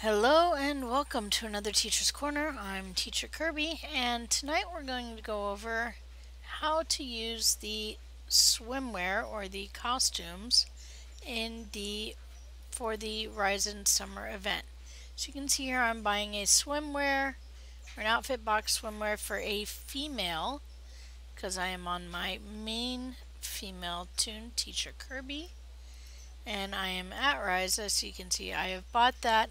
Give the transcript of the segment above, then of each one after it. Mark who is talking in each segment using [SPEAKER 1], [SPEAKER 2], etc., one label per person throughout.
[SPEAKER 1] Hello and welcome to another Teacher's Corner. I'm Teacher Kirby and tonight we're going to go over how to use the swimwear or the costumes in the for the Risian summer event. So you can see here I'm buying a swimwear or an outfit box swimwear for a female because I am on my main female toon Teacher Kirby and I am at Risa so you can see I have bought that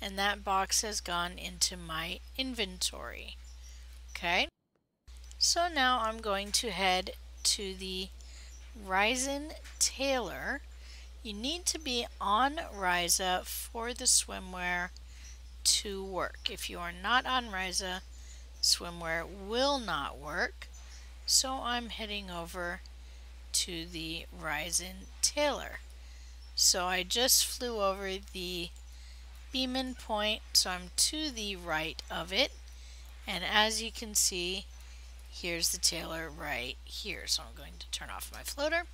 [SPEAKER 1] and that box has gone into my inventory. Okay, so now I'm going to head to the Risian Tailor. You need to be on Risa for the swimwear to work. If you are not on Risa, swimwear will not work. So I'm heading over to the Risian Tailor. So I just flew over the Beeman point, so I'm to the right of it. And as you can see, here's the tailor right here. So I'm going to turn off my floater.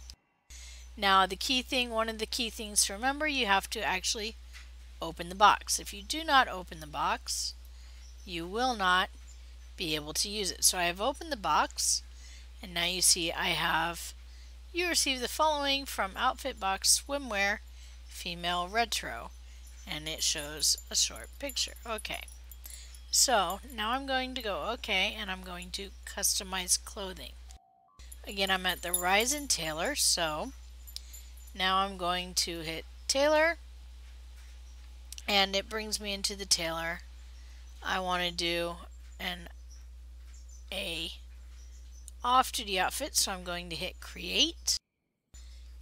[SPEAKER 1] Now the key thing, one of the key things to remember, you have to actually open the box. If you do not open the box, you will not be able to use it. So I have opened the box and now you see I have you receive the following from Outfit Box Swimwear Female Retro and it shows a short picture. Okay. So now I'm going to go OK and I'm going to customize clothing. Again, I'm at the Risian Tailor, so now I'm going to hit Tailor and it brings me into the tailor. I want to do an a off-duty outfit, so I'm going to hit Create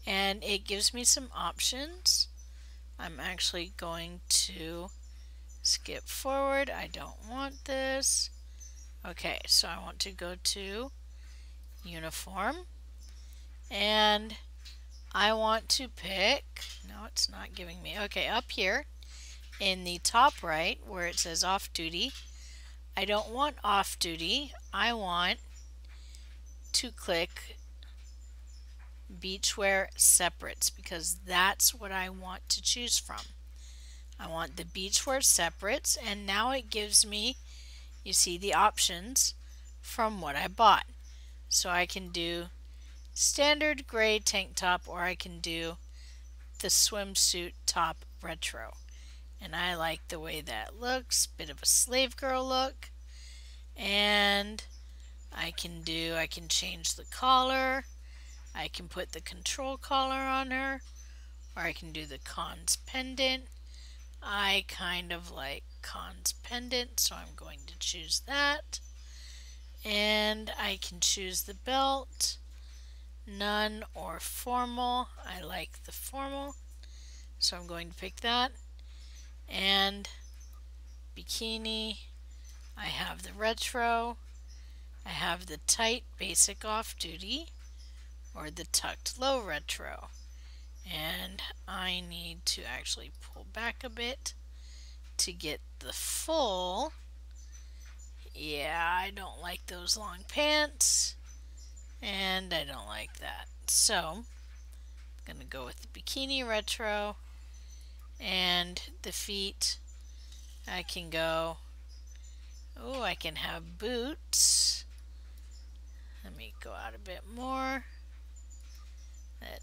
[SPEAKER 1] and it gives me some options. I'm actually going to skip forward. I don't want this. Okay, so I want to go to uniform and I want to pick, no it's not giving me, okay up here in the top right where it says off duty, I don't want off duty, I want to click beachwear separates because that's what I want to choose from. I want the beachwear separates and now it gives me, you see the options from what I bought. So I can do standard gray tank top or I can do the swimsuit top retro. And I like the way that looks, bit of a slave girl look. And I can do, I can change the collar. I can put the control collar on her, or I can do the cons pendant. I kind of like cons pendant, so I'm going to choose that. And I can choose the belt, none or formal. I like the formal, so I'm going to pick that. And bikini, I have the retro, I have the tight basic off duty, or the tucked low retro. And I need to actually pull back a bit to get the full. Yeah, I don't like those long pants. And I don't like that. So, I'm going to go with the bikini retro. And the feet, I can go. Oh, I can have boots. Let me go out a bit more.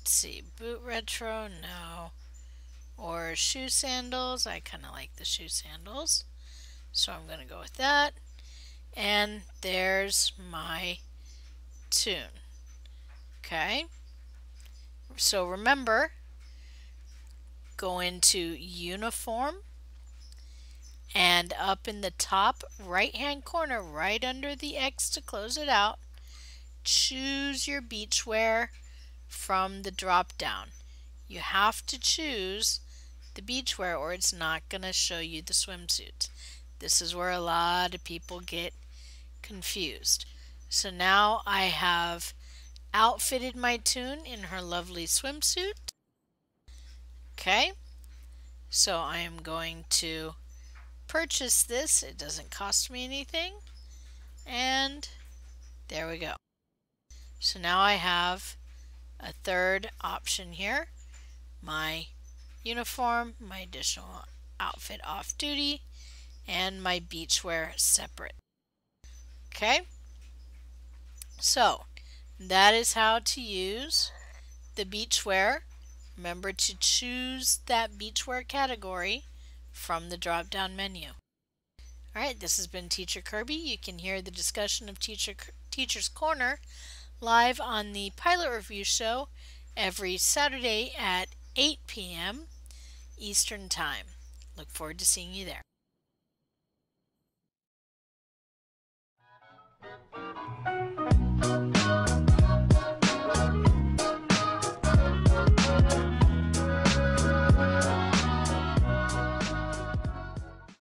[SPEAKER 1] Let's see, boot retro, no. Or shoe sandals, I kind of like the shoe sandals. So I'm going to go with that. And there's my toon. Okay. So remember, go into uniform and up in the top right hand corner right under the X to close it out choose your beachwear from the drop down. You have to choose the beachwear or it's not going to show you the swimsuits. This is where a lot of people get confused. So now I have outfitted my toon in her lovely swimsuit. Okay, so I am going to purchase this. It doesn't cost me anything. And there we go. So now I have a third option here, my uniform, my additional outfit off duty, and my beachwear separate. Okay, so that is how to use the beachwear. Remember to choose that beachwear category from the drop down menu. Alright, this has been Teacher Kirby. You can hear the discussion of Teacher Teacher's Corner live on the Pilot Review Show every Saturday at 8 p.m. Eastern Time. Look forward to seeing you there.